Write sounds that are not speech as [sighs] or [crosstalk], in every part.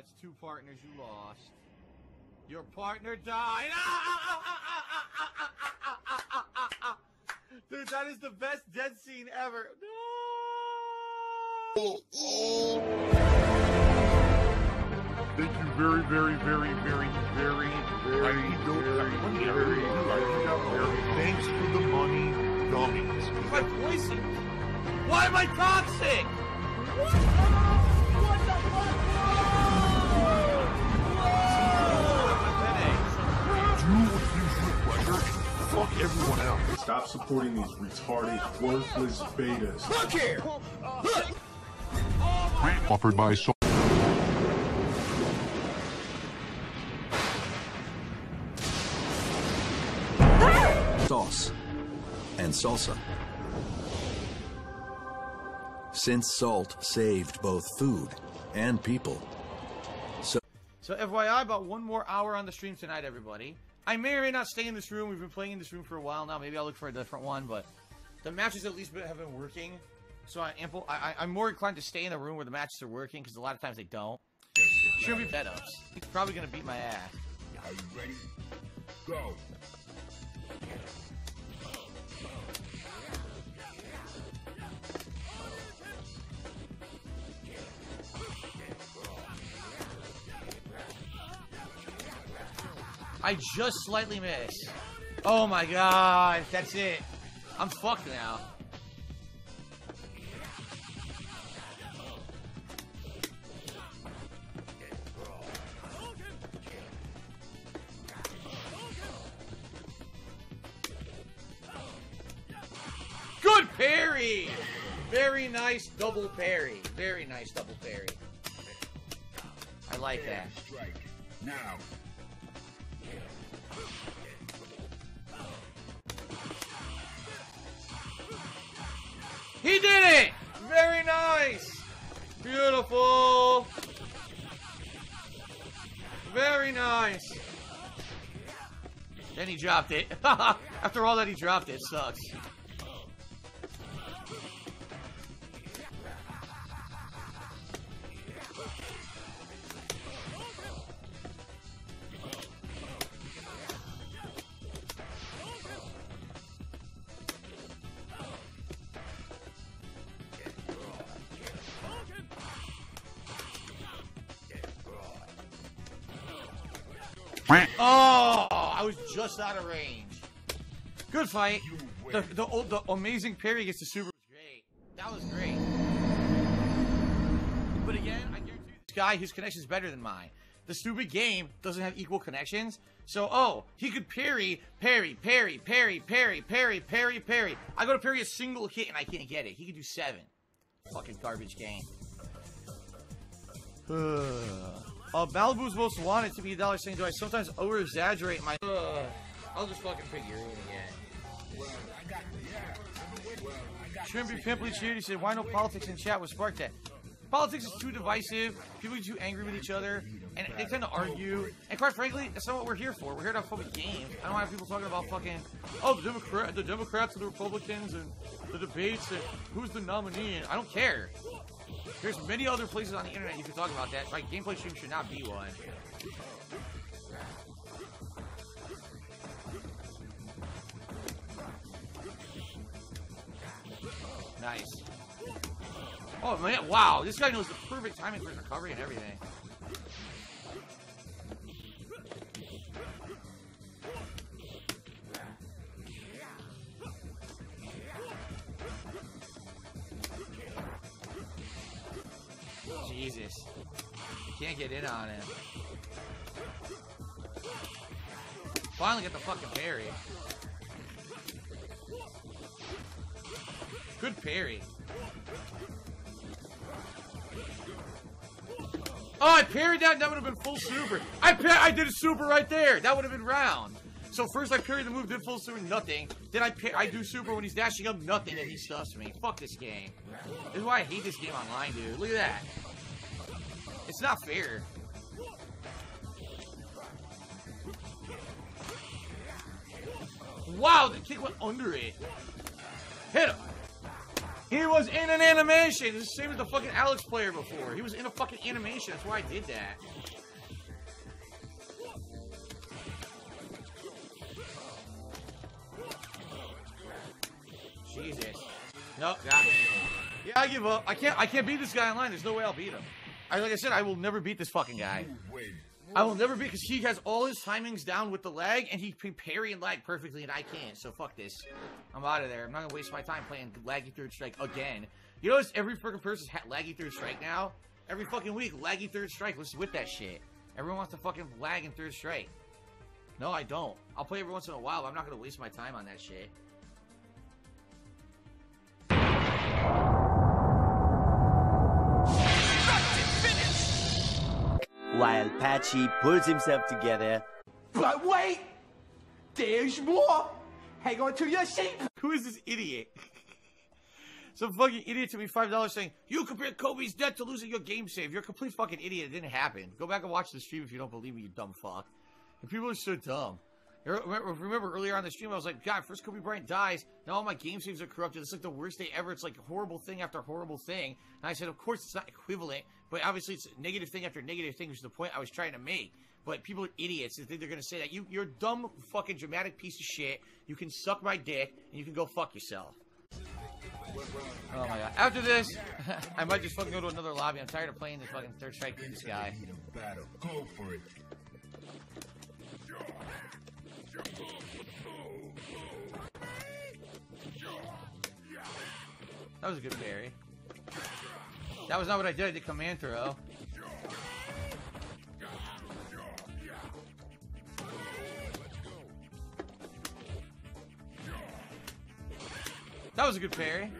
That's two partners you lost. Your partner died. Ah, ah, ah, ah, ah, ah, ah, ah, ah, ah, ah, ah. Dude, that is the best dead scene ever. No. Thank you very, very, very, very, very, very, very, very, very, Thanks for the money, dummies. My poison. Why am I toxic? Do Fuck everyone else. Stop supporting these retarded, worthless betas. Offered by so sauce and salsa. Since salt saved both food and people, So, So FYI, about one more hour on the stream tonight, everybody. I may or may not stay in this room. We've been playing in this room for a while now. Maybe I'll look for a different one, but the matches at least have been working. So uh, I ample. I, I'm more inclined to stay in the room where the matches are working because a lot of times they don't. Should be setups. He's probably gonna beat my ass. Are you ready? Go. I just slightly missed. Oh my god, that's it. I'm fucked now. Good parry! Very nice double parry. Very nice double parry. I like that. Now. He did it! Very nice! Beautiful! Very nice! Then he dropped it. [laughs] After all that he dropped it, sucks. Oh, I was just out of range. Good fight. The, the, oh, the amazing parry gets the super great. That was great. But again, I guarantee this guy, his connection's better than mine. The stupid game doesn't have equal connections. So, oh, he could parry, parry, parry, parry, parry, parry, parry, parry. I go to parry a single hit and I can't get it. He could do seven. Fucking garbage game. [sighs] Uh, Malibu's most wanted to be a dollar saying, do I sometimes over exaggerate my. Uh, I'll just fucking figure it again. Shrimpy Pimply Cheery said, why no politics in chat with Spark that? Politics is too divisive, people get too angry with each other, and they tend to argue. And quite frankly, that's not what we're here for. We're here to have fucking games. I don't want people talking about fucking, oh, the Democrat, the Democrats and the Republicans and the debates and who's the nominee. And I don't care. There's many other places on the internet you can talk about that. Like gameplay stream should not be one. Nice. Oh man, wow, this guy knows the perfect timing for his recovery and everything. Finally get the fucking parry. Good parry. Oh, I parried that. That would have been full super. I par I did a super right there. That would have been round. So first I parry the move, did full super, nothing. Then I I do super when he's dashing up, nothing, and he stuffs me. Fuck this game. This is why I hate this game online, dude. Look at that. It's not fair. Wow, the kick went under it. Hit him. He was in an animation. It's the same as the fucking Alex player before. He was in a fucking animation. That's why I did that. Jesus. Nope, got me. Yeah, I give up. I can't. I can't beat this guy online. There's no way I'll beat him. I like I said, I will never beat this fucking guy. I will never be because he has all his timings down with the lag, and he can parry and lag perfectly, and I can't. So fuck this. I'm out of there. I'm not gonna waste my time playing laggy third strike again. You notice every freaking person's ha- laggy third strike now. Every fucking week, laggy third strike. What's with that shit? Everyone wants to fucking lag in third strike. No, I don't. I'll play every once in a while, but I'm not gonna waste my time on that shit. While Patchy pulls himself together, But wait! There's more! Hang on to your seat! Who is this idiot? [laughs] Some fucking idiot to me five dollars saying you compare Kobe's death to losing your game save. You're a complete fucking idiot. It didn't happen. Go back and watch the stream if you don't believe me, you dumb fuck. And people are so dumb. Remember, remember earlier on the stream, I was like, God, first Kobe Bryant dies. Now all my game saves are corrupted. It's like the worst day ever. It's like horrible thing after horrible thing. And I said, of course it's not equivalent, but obviously it's negative thing after negative thing, which is the point I was trying to make. But people are idiots. They think they're going to say that. You, you're a dumb fucking dramatic piece of shit. You can suck my dick, and you can go fuck yourself. Oh my god. After this, [laughs] I might just fucking go to another lobby. I'm tired of playing this fucking third strike with this guy. Go for it. That was a good parry. That was not what I did. I did command throw. That was a good parry.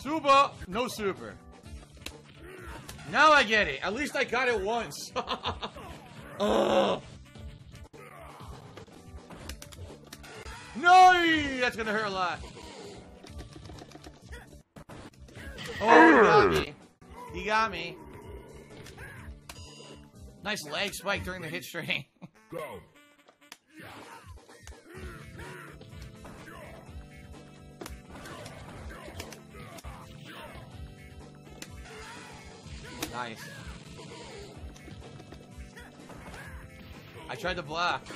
Super! No super. Now I get it. At least I got it once. [laughs] Ugh. No! That's gonna hurt a lot. Oh, he got me. He got me. Nice leg spike during the hit string. [laughs] Go. nice. I tried to block.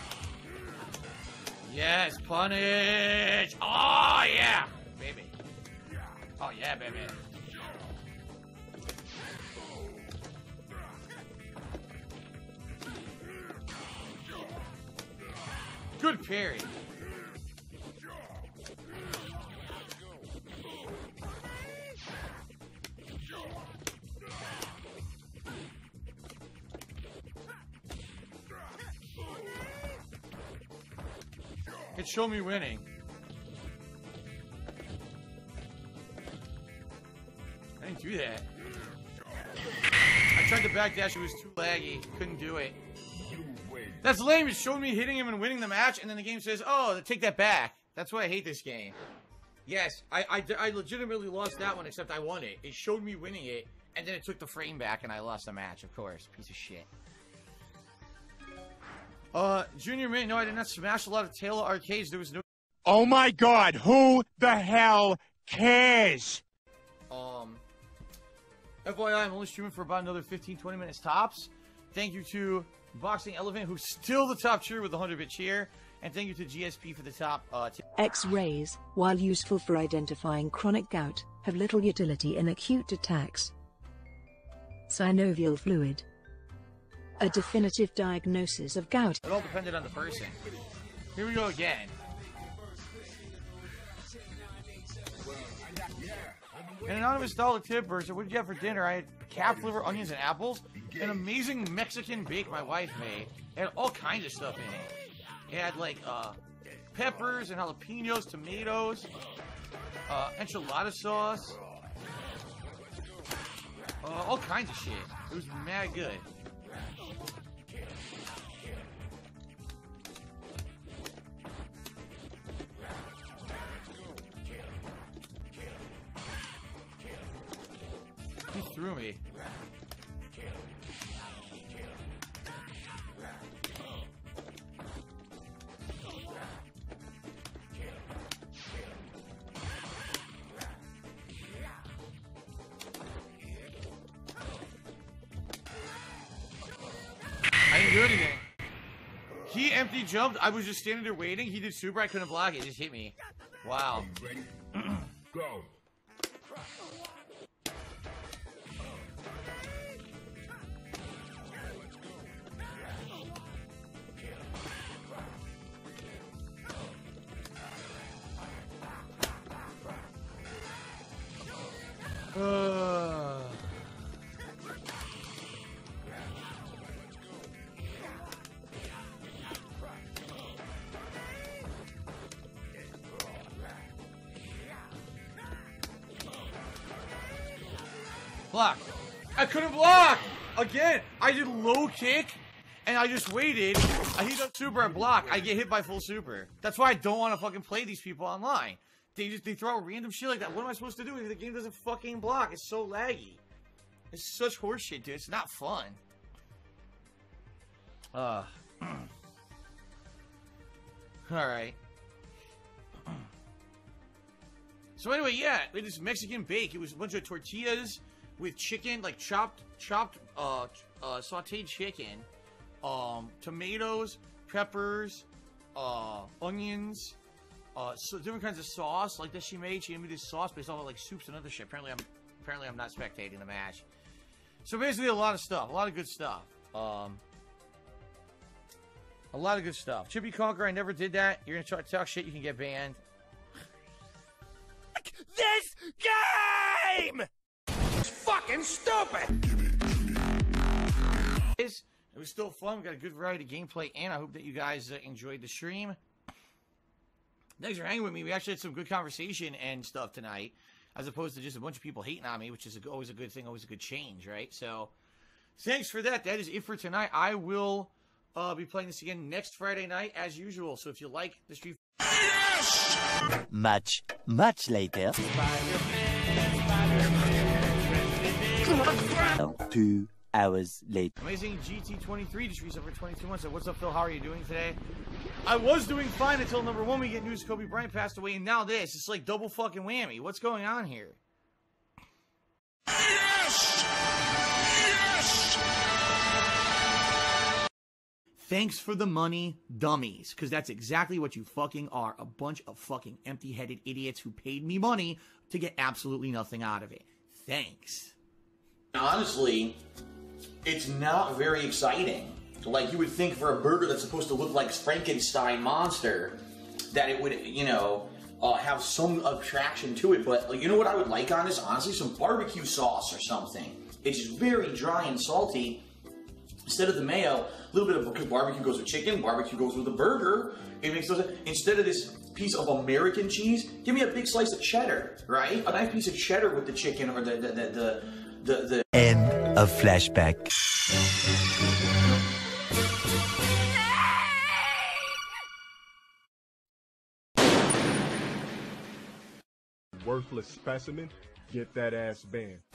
Yes, punish! Oh, yeah! Baby. Oh, yeah, baby. Good parry. It showed me winning. I didn't do that. I tried to backdash, it was too laggy. Couldn't do it. That's lame. It showed me hitting him and winning the match, and then the game says, "Oh, take that back." That's why I hate this game. Yes, I, I, I legitimately lost that one, except I won it. It showed me winning it, and then it took the frame back, and I lost the match. Of course, piece of shit. Uh, Junior Mint, no, I did not smash a lot of Taylor arcades. There was no Oh my god, who the hell cares? Um, FYI, I'm only streaming for about another 15, 20 minutes tops. Thank you to Boxing Elephant, who's still the top cheer with the 100 bit cheer. And thank you to GSP for the top. Uh, t- X-rays, while useful for identifying chronic gout, have little utility in acute attacks. Synovial fluid. A definitive diagnosis of gout it all depended on the person. Here we go again. An anonymous dollar tip version. What did you have for dinner? I had calf liver, onions, and apples. An amazing Mexican bake my wife made. It had all kinds of stuff in it. It had like uh, peppers and jalapenos, tomatoes, uh, enchilada sauce, uh, all kinds of shit. It was mad good. He threw me. He empty jumped. I was just standing there waiting. He did super. I couldn't block it. It just hit me. Wow. Block. I couldn't block again. I did low kick, and I just waited. I hit up super and block. I get hit by full super. That's why I don't want to fucking play these people online. They just they throw random shit like that. What am I supposed to do if the game doesn't fucking block? It's so laggy. It's such horseshit, dude. It's not fun. Uh. [clears throat] All right. [clears throat] So anyway, yeah, this Mexican bake. It was a bunch of tortillas with chicken, like chopped, chopped, uh, uh sautéed chicken, um, tomatoes, peppers, uh, onions, uh, so different kinds of sauce like that she made. She gave me this sauce based off of like soups and other shit. Apparently, I'm apparently I'm not spectating the match. So basically, a lot of stuff, a lot of good stuff. Um, a lot of good stuff. Chippy Conquer, I never did that. You're gonna try to talk shit, you can get banned. [laughs] This game! Fucking stupid! It was still fun. We got a good variety of gameplay, and I hope that you guys uh, enjoyed the stream. Thanks for hanging with me. We actually had some good conversation and stuff tonight, as opposed to just a bunch of people hating on me, which is a, always a good thing, always a good change, right? So, thanks for that. That is it for tonight. I will uh, be playing this again next Friday night, as usual. So, if you like the Street Much, much later. Two hours later. Amazing GT23 just reached over 22 months. What's up, Phil? How are you doing today? I was doing fine until number one, we get news Kobe Bryant passed away, and now this. It's like double fucking whammy. What's going on here? Yes! Yes! Thanks for the money, dummies. Because that's exactly what you fucking are. A bunch of fucking empty headed idiots who paid me money to get absolutely nothing out of it. Thanks. Honestly, it's not very exciting. Like you would think for a burger that's supposed to look like Frankenstein monster, that it would, you know, uh, have some attraction to it. But you know what I would like on this? Honestly, some barbecue sauce or something. It's very dry and salty. Instead of the mayo, a little bit of because barbecue goes with chicken, barbecue goes with a burger. It makes those. Instead of this piece of American cheese, give me a big slice of cheddar, right? A nice piece of cheddar with the chicken or the the the the, the, the End of flashback. Worthless specimen, get that ass banned.